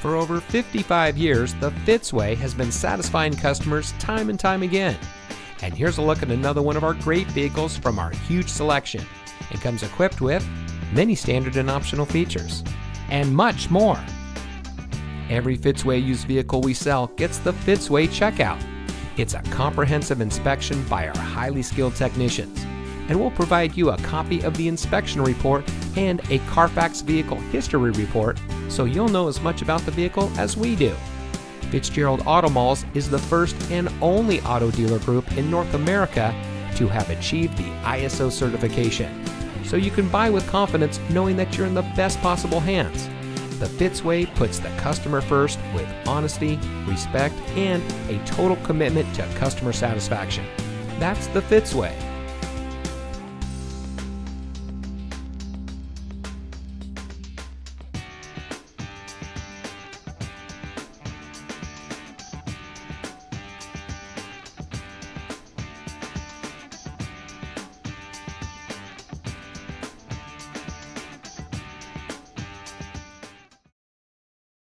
For over 55 years, the Fitzway has been satisfying customers time and time again. And here's a look at another one of our great vehicles from our huge selection. It comes equipped with many standard and optional features, and much more. Every Fitzway used vehicle we sell gets the Fitzway checkout. It's a comprehensive inspection by our highly skilled technicians, and we'll provide you a copy of the inspection report and a Carfax vehicle history report so you'll know as much about the vehicle as we do. Fitzgerald Auto Malls is the first and only auto dealer group in North America to have achieved the ISO certification, so you can buy with confidence knowing that you're in the best possible hands. The Fitzway puts the customer first with honesty, respect, and a total commitment to customer satisfaction. That's the Fitzway.